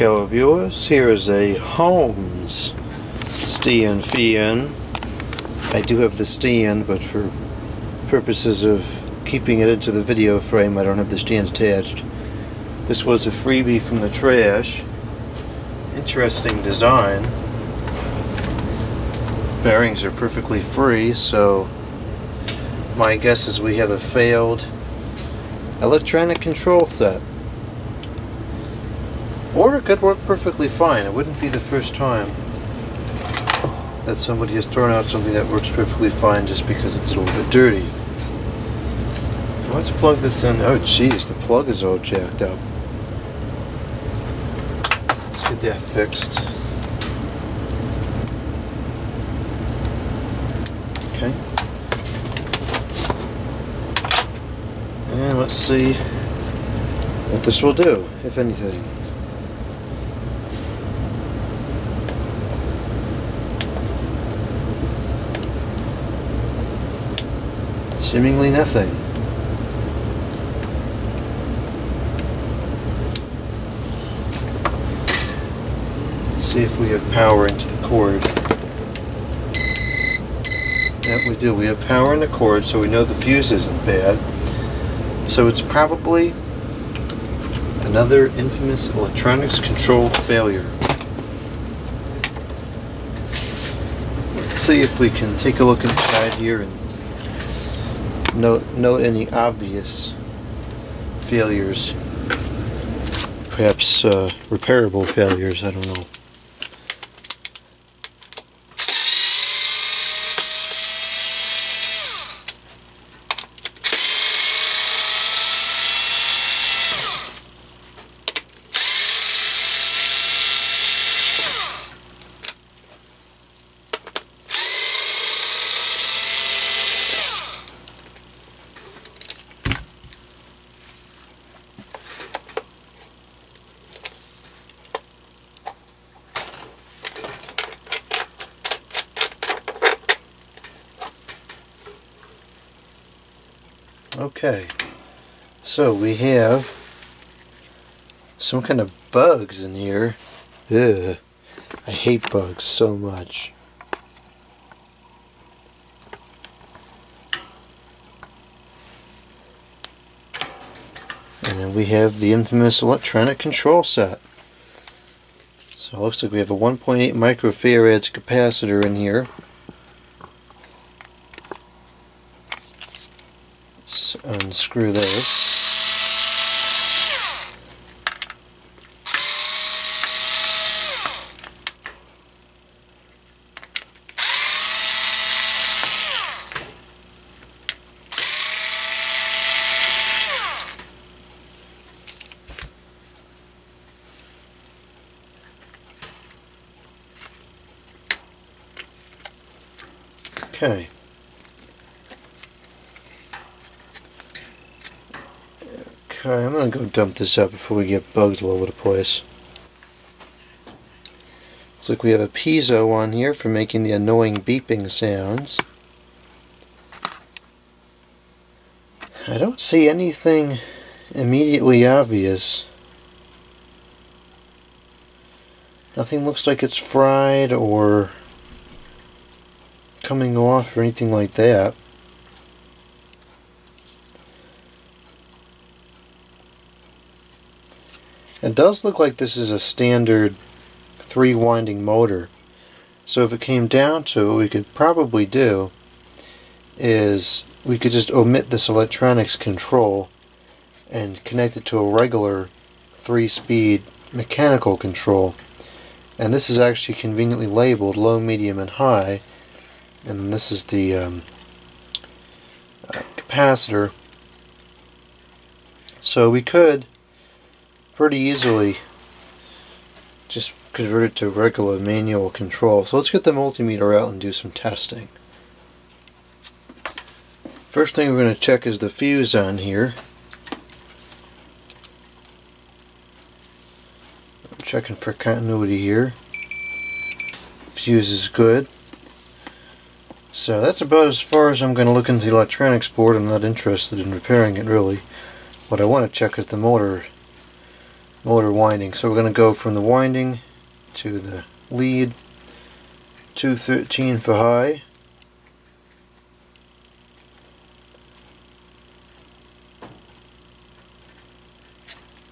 Hello viewers, here is a Holmes stand fan. I do have the stand, but for purposes of keeping it into the video frame, I don't have the stand attached. This was a freebie from the trash. Interesting design. Bearings are perfectly free, so my guess is we have a failed electronic control set. It could work perfectly fine. It wouldn't be the first time that somebody has thrown out something that works perfectly fine just because it's a little bit dirty. Let's plug this in. Oh jeez, the plug is all jacked up. Let's get that fixed. Okay. And let's see what this will do, if anything. Seemingly nothing. Let's see if we have power into the cord. Yep, we do. We have power in the cord, so we know the fuse isn't bad. So it's probably another infamous electronics control failure. Let's see if we can take a look inside here and note, note any obvious failures. Perhaps uh, repairable failures, I don't know. Okay, so we have some kind of bugs in here. Ugh, I hate bugs so much. And then we have the infamous electronic control set. So it looks like we have a 1.8 microfarads capacitor in here. Let's unscrew this. Okay. Okay, I'm gonna go dump this out before we get bugs all over the place. Looks like we have a piezo on here for making the annoying beeping sounds. I don't see anything immediately obvious. Nothing looks like it's fried or coming off or anything like that. It does look like this is a standard three winding motor. So if it came down to it, what we could probably do is we could just omit this electronics control and connect it to a regular three speed mechanical control. And this is actually conveniently labeled low, medium, and high. And this is the um, uh, capacitor. So we could pretty easily just convert it to regular manual control. So let's get the multimeter out and do some testing. First thing we're going to check is the fuse on here. I'm checking for continuity here. Fuse is good. So that's about as far as I'm going to look into the electronics board. I'm not interested in repairing it really. What I want to check is the motor motor winding. So we're going to go from the winding to the lead, 213 for high.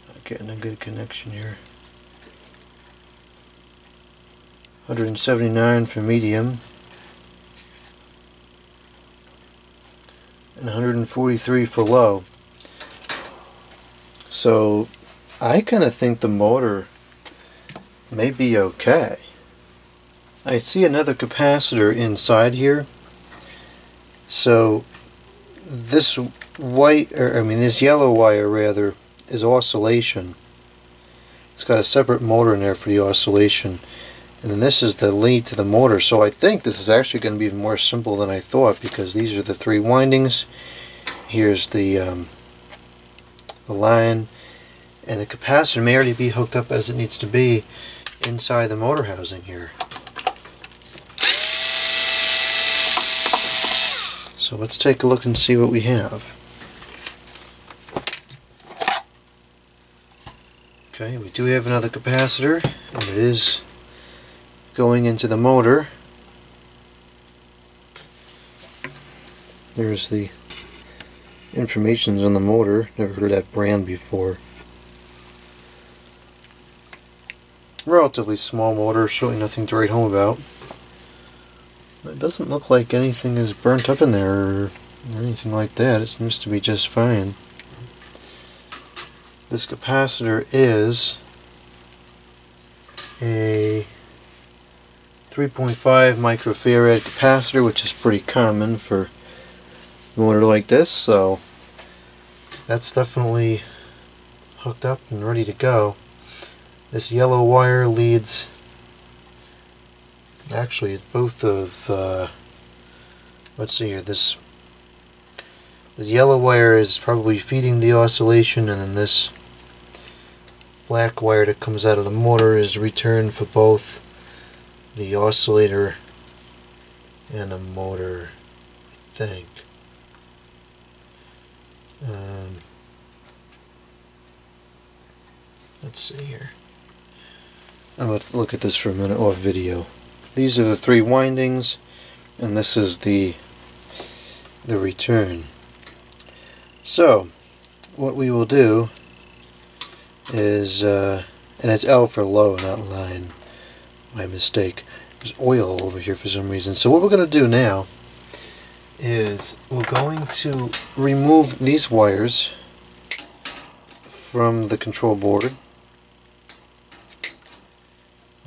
Not getting a good connection here. 179 for medium. And 143 for low. So I kind of think the motor may be okay. I see another capacitor inside here. So this white, or I mean this yellow wire rather, is oscillation. It's got a separate motor in there for the oscillation. And then this is the lead to the motor. So I think this is actually going to be even more simple than I thought because these are the three windings. Here's the, um, the line. And the capacitor may already be hooked up as it needs to be inside the motor housing here. So let's take a look and see what we have. Okay, we do have another capacitor, and it is going into the motor. There's the information on the motor. Never heard of that brand before. Relatively small motor, certainly nothing to write home about. It doesn't look like anything is burnt up in there or anything like that. It seems to be just fine. This capacitor is a 3.5 microfarad capacitor, which is pretty common for a motor like this, so that's definitely hooked up and ready to go. This yellow wire leads actually it's both of uh, let's see here this the yellow wire is probably feeding the oscillation and then this black wire that comes out of the motor is returned for both the oscillator and the motor I think. Um, let's see here I'm going to look at this for a minute or video. These are the three windings and this is the the return. So what we will do is uh, and it's L for low not line my mistake. There's oil over here for some reason. So what we're going to do now is we're going to remove these wires from the control board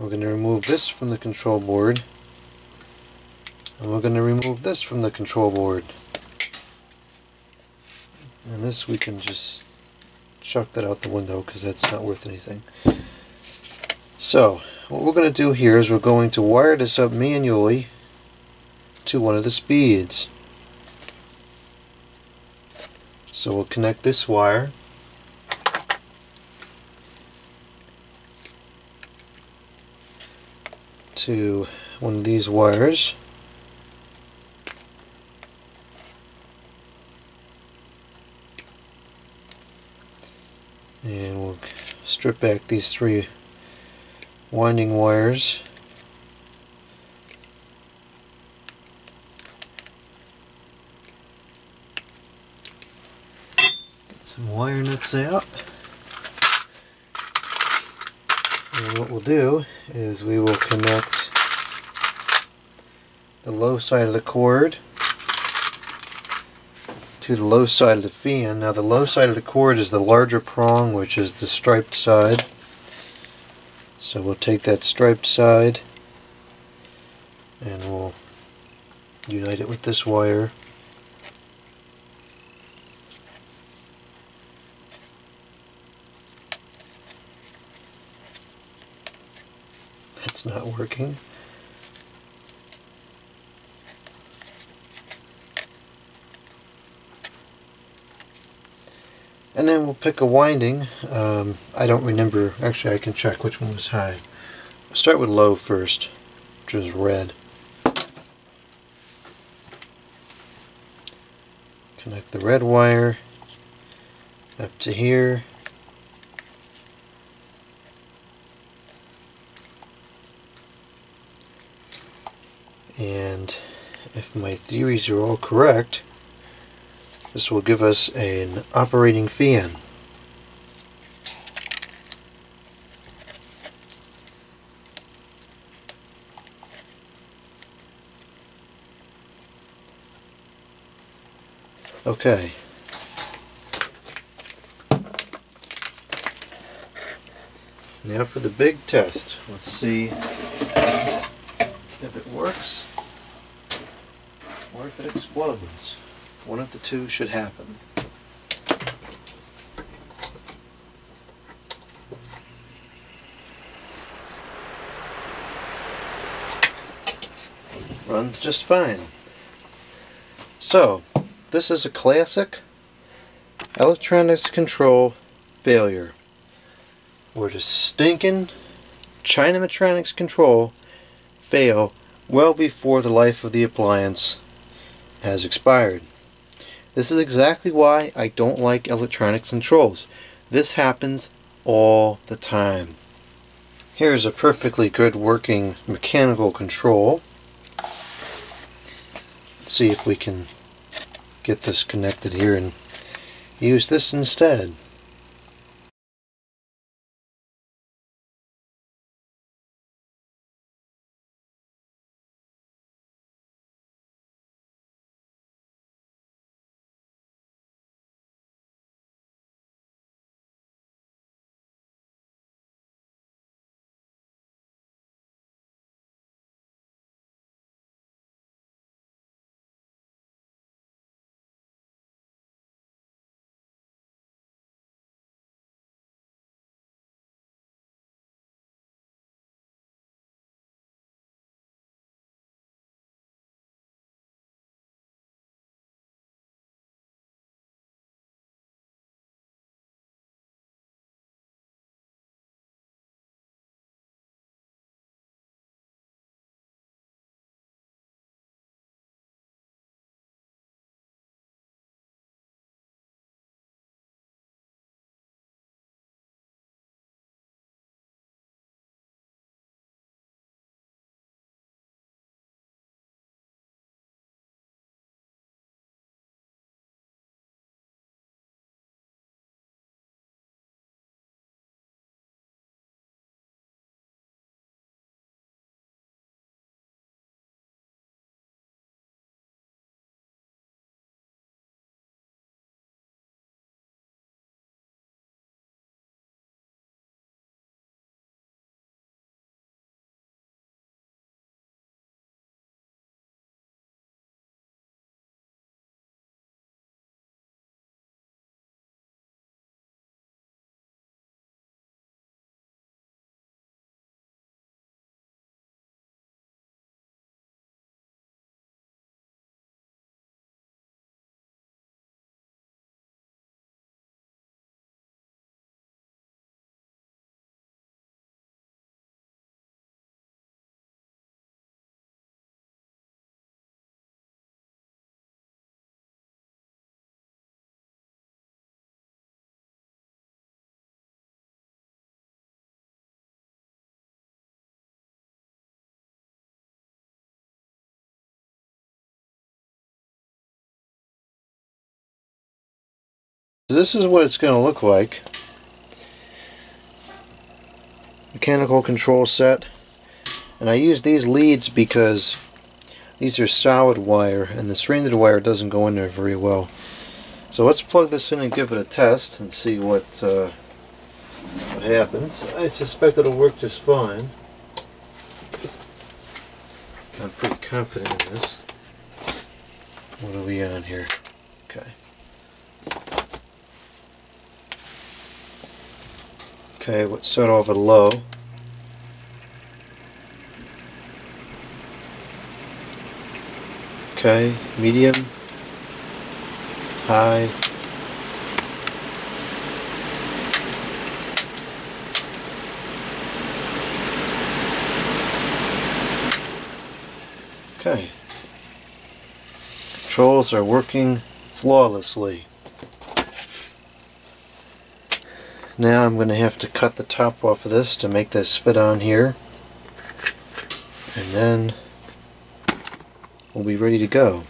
we're going to remove this from the control board. And we're going to remove this from the control board. And this we can just chuck that out the window because that's not worth anything. So, what we're going to do here is we're going to wire this up manually to one of the speeds. So we'll connect this wire to one of these wires. And we'll strip back these three winding wires. Get some wire nuts out. And what we'll do is we will connect the low side of the cord to the low side of the fan. Now the low side of the cord is the larger prong which is the striped side. So we'll take that striped side and we'll unite it with this wire. It's not working. And then we'll pick a winding. Um, I don't remember, actually I can check which one was high. I'll start with low first, which is red. Connect the red wire up to here. And if my theories are all correct, this will give us an operating fan. Okay. Now for the big test. Let's see if it works or if it explodes. One of the two should happen. Runs just fine. So, this is a classic electronics control failure. Where the stinking Chinametronics control fail well before the life of the appliance has expired. This is exactly why I don't like electronic controls. This happens all the time. Here's a perfectly good working mechanical control. Let's see if we can get this connected here and use this instead. This is what it's going to look like. Mechanical control set. And I use these leads because these are solid wire and the stranded wire doesn't go in there very well. So let's plug this in and give it a test and see what uh, what happens. I suspect it'll work just fine. I'm pretty confident in this. What are we on here? Okay. Okay, let's start off at low. Okay, medium, high, Okay. Controls are working flawlessly. Now I'm going to have to cut the top off of this to make this fit on here. And then we'll be ready to go.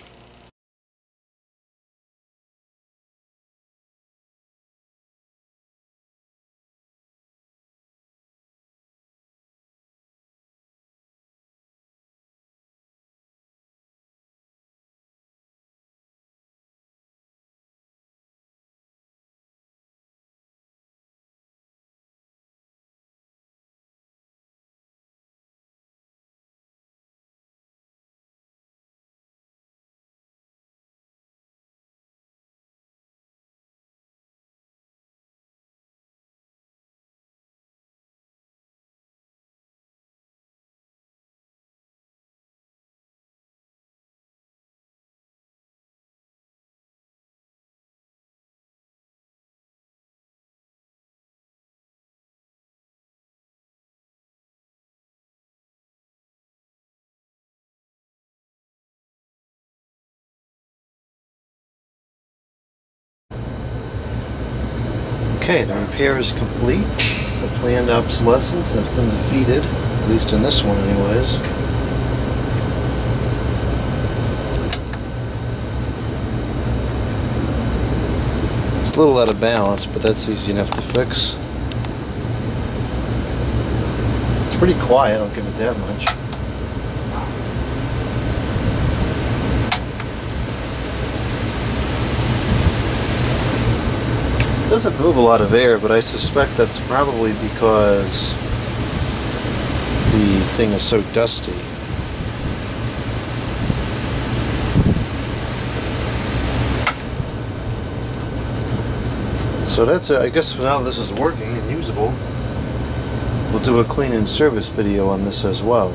Okay, the repair is complete. The planned obsolescence has been defeated, at least in this one anyways. It's a little out of balance, but that's easy enough to fix. It's pretty quiet, I'll give it that much. Doesn't move a lot of air, but I suspect that's probably because the thing is so dusty. So that's it. I guess for now this is working and usable. We'll do a clean and service video on this as well.